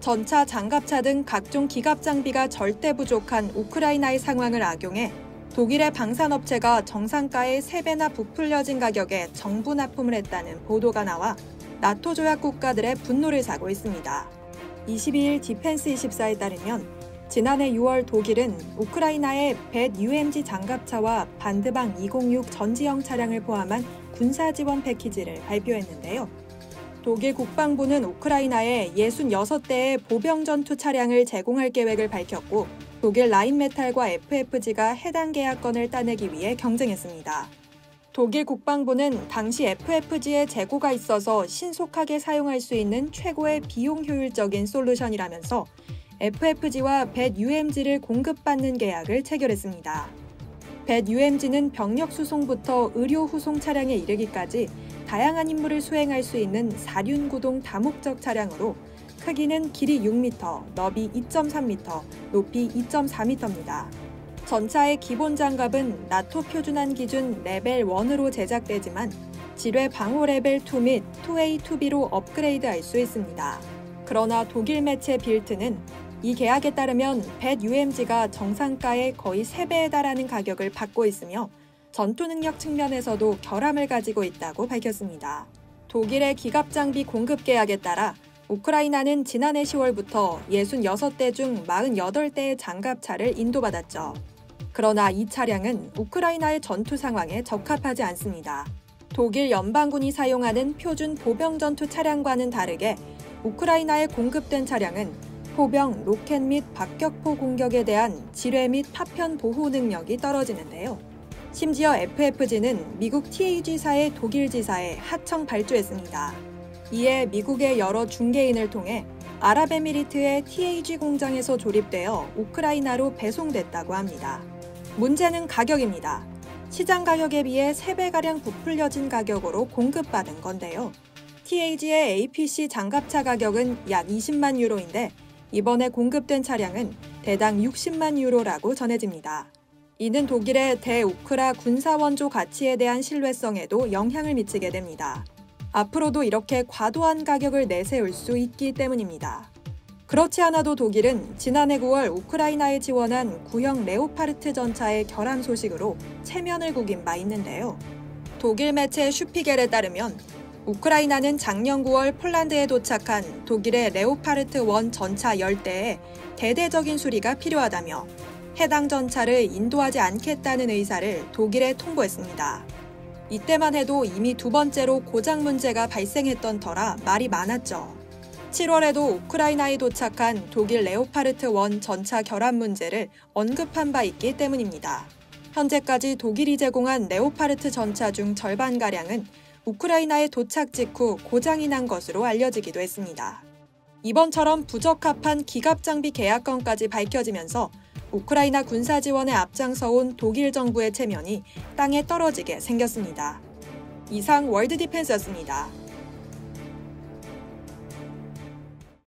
전차, 장갑차 등 각종 기갑 장비가 절대 부족한 우크라이나의 상황을 악용해 독일의 방산업체가 정상가의 3배나 부풀려진 가격에 정부 납품을 했다는 보도가 나와 나토 조약 국가들의 분노를 사고 있습니다. 22일 Defence 24에 따르면 지난해 6월 독일은 우크라이나에 Bat UMG 장갑차와 Bandvagn 206 전지형 차량을 포함한 군사 지원 패키지를 발표했는데요. 독일 국방부는 우크라이나에 66대의 보병 전투 차량을 제공할 계획을 밝혔고 독일 라인메탈과 FFG가 해당 계약건을 따내기 위해 경쟁했습니다. 독일 국방부는 당시 FFG의 재고가 있어서 신속하게 사용할 수 있는 최고의 비용 효율적인 솔루션이라면서 FFG와 벳 UMG를 공급받는 계약을 체결했습니다. 벳 UMG는 병력 수송부터 의료 후송 차량에 이르기까지 다양한 임무를 수행할 수 있는 사륜구동 다목적 차량으로 크기는 길이 6m, 너비 2.3m, 높이 2.4m입니다. 전차의 기본 장갑은 나토 표준안 기준 레벨 1으로 제작되지만 지뢰 방호 레벨 2 및 2A, 2B로 업그레이드할 수 있습니다. 그러나 독일 매체 빌트는 이 계약에 따르면 Bat UMG가 정상가의 거의 3배에 달하는 가격을 받고 있으며 전투 능력 측면에서도 결함을 가지고 있다고 밝혔습니다. 독일의 기갑 장비 공급 계약에 따라 우크라이나는 지난해 10월부터 66대 중 48대의 장갑차를 인도받았죠. 그러나 이 차량은 우크라이나의 전투 상황에 적합하지 않습니다. 독일 연방군이 사용하는 표준 보병 전투 차량과는 다르게 우크라이나에 공급된 차량은 포병, 로켓 및 박격포 공격에 대한 지뢰 및 파편 보호 능력이 떨어지는데요. 심지어 FFG는 미국 TAG사의 독일 지사에 하청 발주했습니다. 이에 미국의 여러 중개인을 통해 아랍에미리트의 TAG 공장에서 조립되어 우크라이나로 배송됐다고 합니다. 문제는 가격입니다. 시장 가격에 비해 3배가량 부풀려진 가격으로 공급받은 건데요. TAG의 APC 장갑차 가격은 약 20만 유로인데 이번에 공급된 차량은 대당 60만 유로라고 전해집니다. 이는 독일의 대우크라 군사원조 가치에 대한 신뢰성에도 영향을 미치게 됩니다. 앞으로도 이렇게 과도한 가격을 내세울 수 있기 때문입니다. 그렇지 않아도 독일은 지난해 9월 우크라이나에 지원한 구형 레오파르트 전차의 결함 소식으로 체면을 구긴 바 있는데요. 독일 매체 슈피겔에 따르면 우크라이나는 작년 9월 폴란드에 도착한 독일의 레오파르트 1 전차 10대에 대대적인 수리가 필요하다며 해당 전차를 인도하지 않겠다는 의사를 독일에 통보했습니다. 이때만 해도 이미 두 번째로 고장 문제가 발생했던 터라 말이 많았죠. 7월에도 우크라이나에 도착한 독일 레오파르트 1 전차 결함 문제를 언급한 바 있기 때문입니다. 현재까지 독일이 제공한 레오파르트 전차 중 절반가량은 우크라이나에 도착 직후 고장이 난 것으로 알려지기도 했습니다. 이번처럼 부적합한 기갑 장비 계약건까지 밝혀지면서 우크라이나 군사 지원에 앞장서온 독일 정부의 체면이 땅에 떨어지게 생겼습니다. 이상 월드 디펜스였습니다.